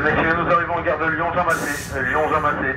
Messieurs, nous arrivons en gare de Lyon-Saint-Massé. Euh, Lyon-Saint-Massé.